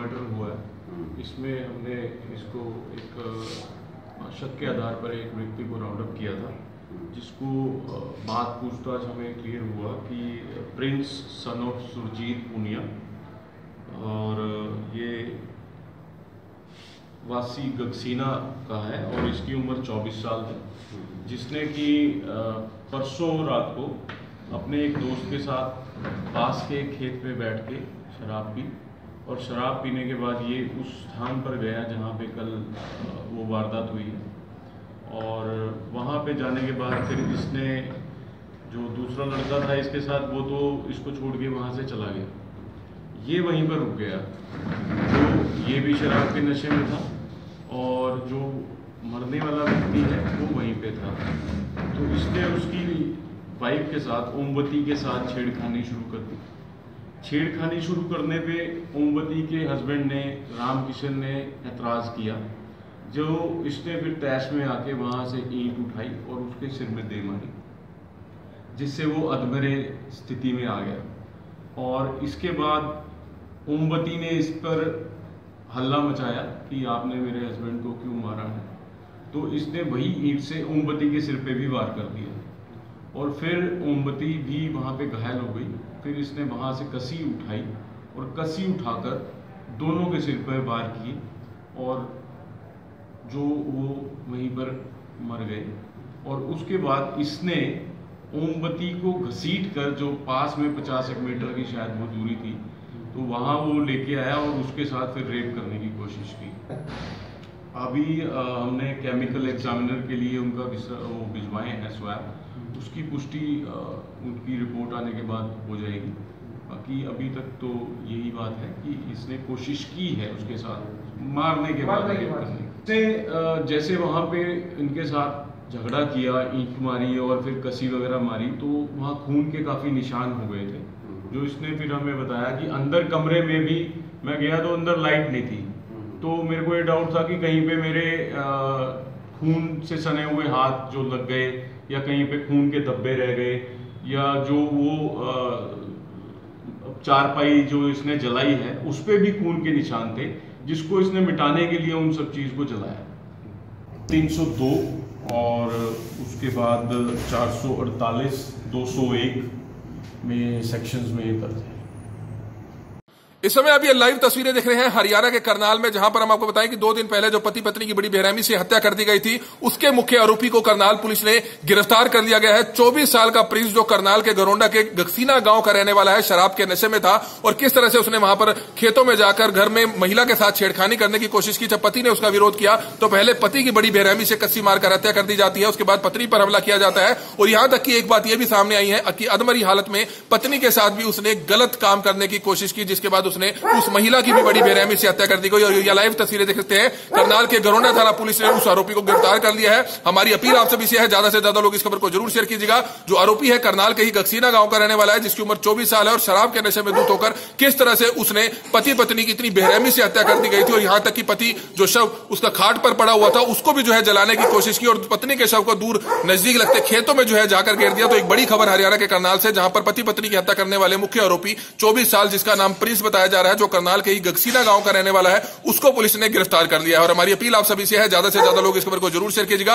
Murder हुआ है। इसमें हमने इसको एक शक के आधार पर एक व्यक्ति को राउंड अप किया था जिसको बात पूछताछ हमें क्लियर हुआ कि Prince son of Surjeet Poonia और ये वासी गगसीना का है और इसकी उम्र 24 साल है। जिसने कि परसों रात को अपने एक दोस्त के साथ पास के खेत में बैठ के शराब पी। और शराब पीने के बाद ये उस स्थान पर गया जहाँ पे कल वो वारदात हुई है। और वहाँ पे जाने के बाद फिर इसने जो दूसरा लड़का था इसके साथ, वो तो इसको छोड़ के वहाँ से चला गया। ये वहीं पर रुक गया। तो ये भी शराब के नशे में था और जो मरने वाला व्यक्ति है, वो वहीं पे था। तो इसने उसकी वाइफ के साथ, ओमवती के साथ छेड़खानी शुरू कर दी। छेड़खानी शुरू करने पे ओमवती के हस्बैंड ने राम किशन ने ऐतराज़ किया, जो इसने फिर तैश में आके वहाँ से ईंट उठाई और उसके सिर में दे मारी, जिससे वो अधमरे स्थिति में आ गया। और इसके बाद ओमवती ने इस पर हल्ला मचाया कि आपने मेरे हस्बैंड को क्यों मारा है? तो इसने वही ईंट से ओमवती के सिर पे भी वार कर दिया। और फिर ओमवती भी वहाँ पे घायल हो गई। फिर इसने वहाँ से कसी उठाई और कसी उठाकर दोनों के सिर पर वार किए और जो वो वहीं पर मर गए। और उसके बाद इसने ओमवती को घसीट कर, जो पास में पचास एक मीटर की शायद वो दूरी थी तो वहाँ वो लेके आया और उसके साथ फिर रेप करने की कोशिश की। अभी हमने केमिकल एग्जामिनर के लिए उनका वो भिजवाए हैं स्वैब उसकी पुष्टि उनकी रिपोर्ट आने के बाद हो जाएगी। बाकी अभी तक तो यही बात है कि इसने कोशिश की है उसके साथ। मारने के बाद। इसने जैसे वहाँ पे इनके साथ झगड़ा किया ईंट मारी और फिर कसी वगैरह मारी तो वहाँ खून के काफ़ी निशान हो गए थे। जो इसने फिर हमें बताया कि अंदर कमरे में भी मैं गया तो अंदर लाइट नहीं थी। तो मेरे को ये डाउट था कि कहीं पे मेरे खून से सने हुए हाथ जो लग गए, या कहीं पे खून के धब्बे रह गए, या जो वो चारपाई जो इसने जलाई है, उस पर भी खून के निशान थे, जिसको इसने मिटाने के लिए उन सब चीज़ को जलाया। 302 और उसके बाद 448 201 में सेक्शंस में ये दर्ज है। इस समय ये लाइव तस्वीरें देख रहे हैं हरियाणा के करनाल में, जहाँ पर हम आपको बताएँ कि दो दिन पहले जो पति पत्नी की बड़ी बेरहमी से हत्या कर दी गई थी, उसके मुख्य आरोपी को करनाल पुलिस ने गिरफ़्तार कर लिया गया है। 24 साल का प्रिंस जो करनाल के गरोंडा के गक्सीना गाँव का रहने वाला है, शराब के नशे में था और किस तरह से उसने वहाँ पर खेतों में जाकर घर में महिला के साथ छेड़खानी करने की कोशिश की, जब पति ने उसका विरोध किया तो पहले पति की बड़ी बेरहमी से कस्सी मारकर हत्या कर दी जाती है, उसके बाद पत्नी पर हमला किया जाता है। और यहाँ तक की एक बात यह भी सामने आई है, कि अदमरी हालत में पत्नी के साथ भी उसने गलत काम करने की कोशिश की, जिसके बाद उसने उस महिला की भी बड़ी बेरहमी से हत्या कर दी गई और ये लाइव तस्वीरें देख सकते हैं। करनाल के गरोना थाना पुलिस ने उस आरोपी को गिरफ़्तार कर लिया है। हमारी अपील आप सभी से है, ज़्यादा से ज़्यादा लोग इस खबर को ज़रूर शेयर कीजिएगा। जो आरोपी है, करनाल के ही गक्सीना गाँव का रहने वाला है, जिसकी उम्र चौबीस साल है और शराब के नशे में धुत होकर किस तरह से उसने पति पत्नी की इतनी बेरहमी से हत्या कर दी गई थी और यहाँ तक कि पति जो शव उसका खाट पर पड़ा हुआ था, उसको भी जो है जलाने की कोशिश की और पत्नी के शव को दूर नज़दीक लगते खेतों में जो है जाकर गिर दिया। तो एक बड़ी खबर हरियाणा के करनाल से, जहाँ पर पति पत्नी की हत्या करने वाले मुख्य आरोपी चौबीस साल, जिसका नाम प्रिंस बताया जा रहा है, जो करनाल के ही गक्सीना गाँव का रहने वाला है, उसको पुलिस ने गिरफ़्तार कर लिया है। और हमारी अपील आप सभी से है, ज़्यादा से ज़्यादा लोग इस खबर को ज़रूर शेयर कीजिएगा।